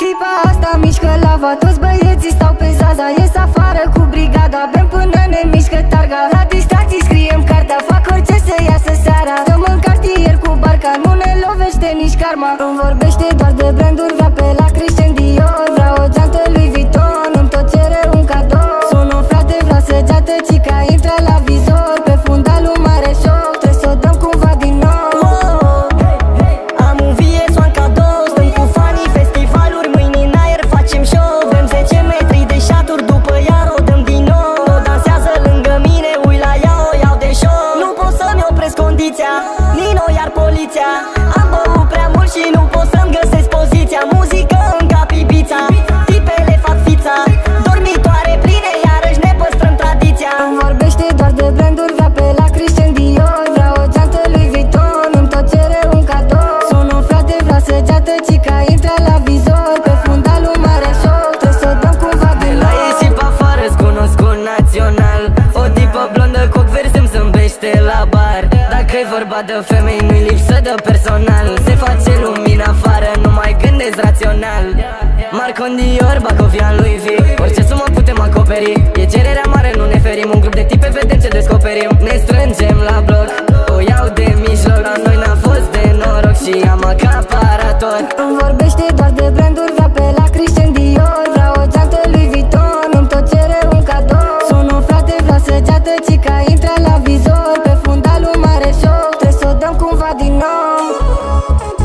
Tipa asta mișcă lava Toți băieții stau pe zaza Ies afară cu brigada Bem până ne mișcă targa. La distracții scriem cartea Fac orice să iasă seara. Stăm în cartier cu barca Nu ne lovește nici karma. Îmi vorbește doar de branduri Vrea pe la Christian Dior. Vreau o geantă lui Vuitton Îmi tot cere un cadou. Sun un frate, vreau să geată politia Nino iar politia vorba de femei, nu-i lipsă de personal. Se face lumină afară, nu mai gândesc rațional. Marco Dior, Bacovian, lui V Orice sumă putem acoperi. E cererea mare, nu ne ferim. Un grup de tipe, vedem ce descoperim. Ne strângem la bloc O iau de mijloc. La noi n-a fost de noroc Și am acaparat tot Îmi vorbește doar de branduri Vrea pe la Christian Dior. Vreau o geantă lui Vuitton Îmi tot cere un cadou. Sun un frate, vreau să geată Cica intră la vizor Pe fundalul